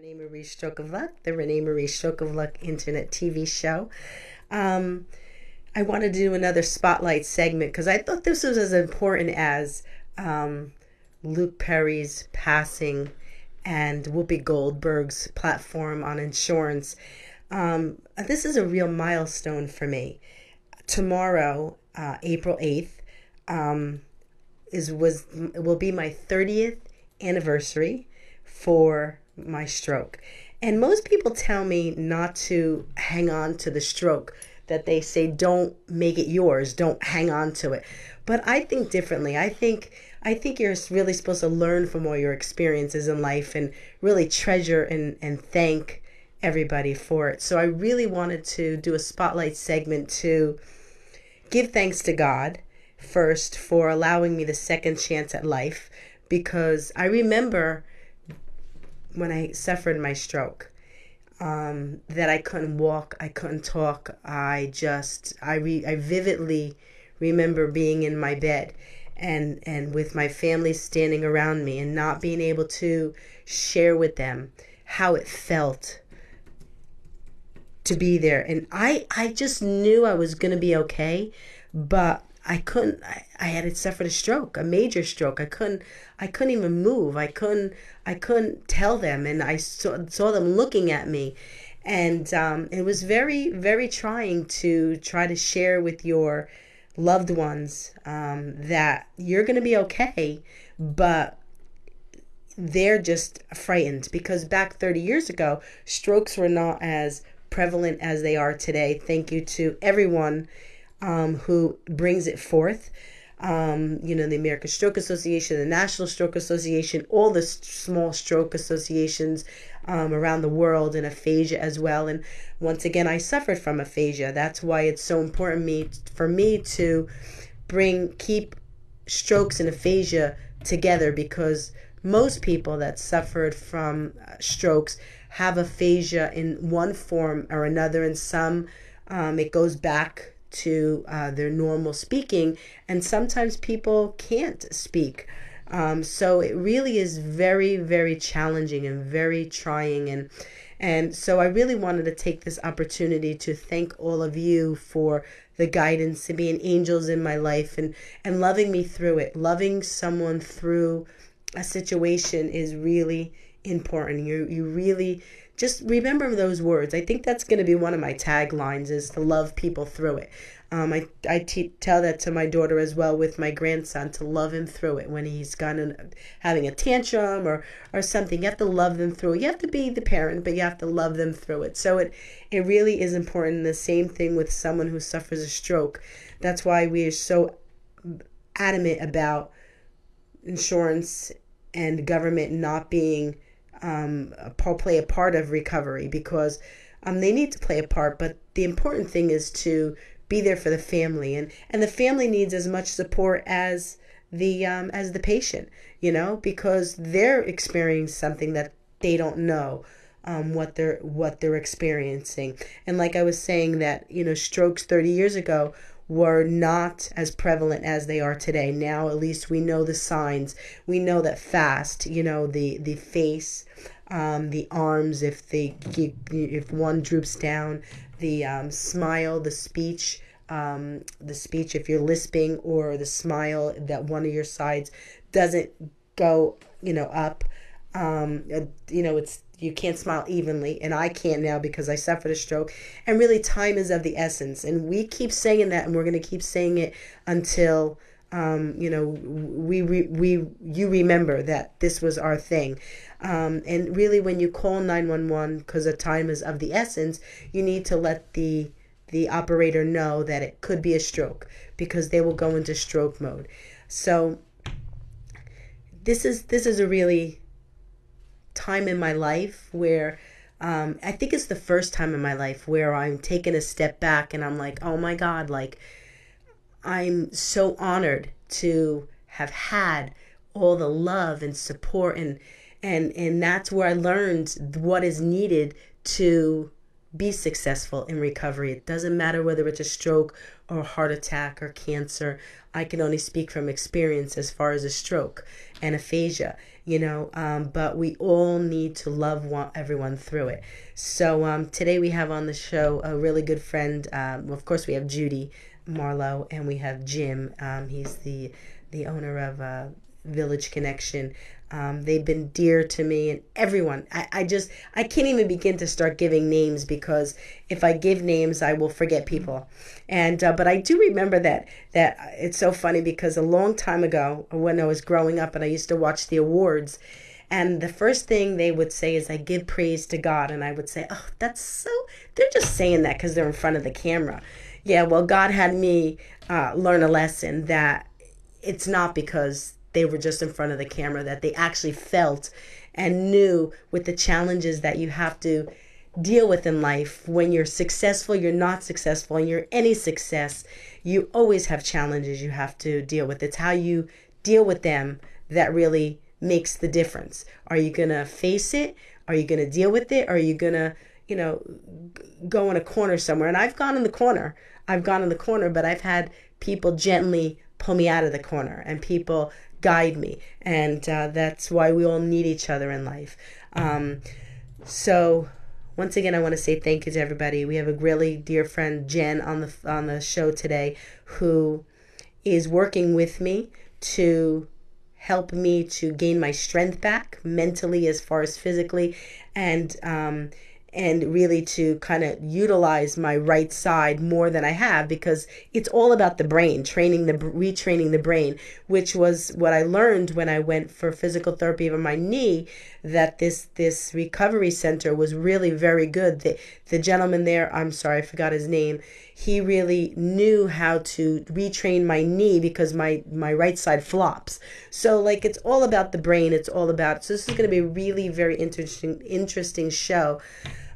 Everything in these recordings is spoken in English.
Renee Marie Stroke of Luck, the Renee Marie Stroke of Luck internet TV show. Um, I wanted to do another spotlight segment because I thought this was as important as um, Luke Perry's passing and Whoopi Goldberg's platform on insurance. Um, this is a real milestone for me. Tomorrow, uh, April eighth, um, is was will be my thirtieth anniversary for my stroke. And most people tell me not to hang on to the stroke, that they say don't make it yours, don't hang on to it. But I think differently. I think I think you're really supposed to learn from all your experiences in life and really treasure and, and thank everybody for it. So I really wanted to do a spotlight segment to give thanks to God first for allowing me the second chance at life because I remember when I suffered my stroke. Um, that I couldn't walk, I couldn't talk. I just, I re, I vividly remember being in my bed, and and with my family standing around me and not being able to share with them how it felt to be there. And I, I just knew I was gonna be okay, but I couldn't. I, I had it suffered a stroke, a major stroke. I couldn't. I couldn't even move. I couldn't. I couldn't tell them, and I saw, saw them looking at me, and um, it was very, very trying to try to share with your loved ones um, that you're going to be okay, but they're just frightened because back 30 years ago, strokes were not as prevalent as they are today. Thank you to everyone um, who brings it forth. Um, you know, the American Stroke Association, the National Stroke Association, all the small stroke associations um, around the world, and aphasia as well. And once again, I suffered from aphasia. That's why it's so important me for me to bring keep strokes and aphasia together because most people that suffered from uh, strokes have aphasia in one form or another. In some, um, it goes back to uh, their normal speaking, and sometimes people can't speak. Um, so it really is very, very challenging and very trying. And and so I really wanted to take this opportunity to thank all of you for the guidance and being angels in my life and and loving me through it. Loving someone through a situation is really important. You you really just remember those words. I think that's going to be one of my taglines is to love people through it. Um, I, I te- tell that to my daughter as well with my grandson to love him through it when he's gone and having a tantrum or, or something. You have to love them through it. You have to be the parent, but you have to love them through it. So it, it really is important. The same thing with someone who suffers a stroke. That's why we are so adamant about insurance and government not being – um, play a part of recovery because um, they need to play a part. But the important thing is to be there for the family, and and the family needs as much support as the um, as the patient. You know, because they're experiencing something that they don't know. Um, what they're what they're experiencing and like i was saying that you know strokes 30 years ago were not as prevalent as they are today. Now, at least we know the signs. We know that fast, you know, the the face, um, the arms, if they if one droops down, the um, smile, the speech, um, the speech if you're lisping, or the smile that one of your sides doesn't go, you know, up. Um, you know, it's you can't smile evenly and i can't now because i suffered a stroke. And really time is of the essence. And we keep saying that and we're going to keep saying it until um, you know we, we we you remember that this was our thing. Um, and really when you call 911 because the time is of the essence you need to let the the operator know that it could be a stroke because they will go into stroke mode. So this is this is a really time in my life where um, I think it's the first time in my life where I'm taking a step back and I'm like, oh my God, like I'm so honored to have had all the love and support and and and that's where I learned what is needed to be successful in recovery. It doesn't matter whether it's a stroke or a heart attack or cancer. I can only speak from experience as far as a stroke and aphasia, you know, um, but we all need to love one, everyone through it. So um, today we have on the show a really good friend. Um, of course, we have Judy Marlowe and we have Jim. Um, he's the the owner of uh, Village Connection. Um, they've been dear to me and everyone. I, I just, I can't even begin to start giving names because if I give names, I will forget people. And, uh, but I do remember that, that it's so funny because a long time ago when I was growing up and I used to watch the awards, and the first thing they would say is, I give praise to God. And I would say, Oh, that's so, they're just saying that because they're in front of the camera. Yeah, well, God had me uh, learn a lesson that it's not because they were just in front of the camera, that they actually felt and knew with the challenges that you have to deal with in life. When you're successful, you're not successful, and you're any success, you always have challenges you have to deal with. It's how you deal with them that really makes the difference. Are you going to face it? Are you going to deal with it? Are you going to, you know, go in a corner somewhere? And I've gone in the corner. I've gone in the corner, but I've had people gently pull me out of the corner and people guide me. And uh, that's why we all need each other in life. Um, so, once again, I want to say thank you to everybody. We have a really dear friend, Jen, on the on the show today, who is working with me to help me to gain my strength back mentally as far as physically and um, and really to kind of utilize my right side more than I have because it's all about the brain, training the retraining the brain, which was what I learned when I went for physical therapy of my knee that this this recovery center was really very good. The the gentleman there, I'm sorry, I forgot his name. He really knew how to retrain my knee because my my right side flops. So like it's all about the brain. It's all about. So this is going to be a really very interesting interesting show.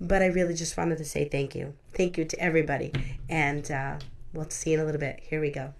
But I really just wanted to say thank you. Thank you to everybody. And uh, we'll see you in a little bit. Here we go.